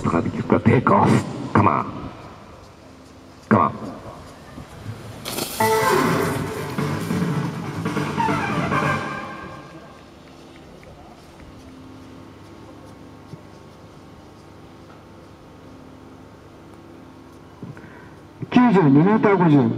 とかで聞くかテイクオフカマンカマン92メーター50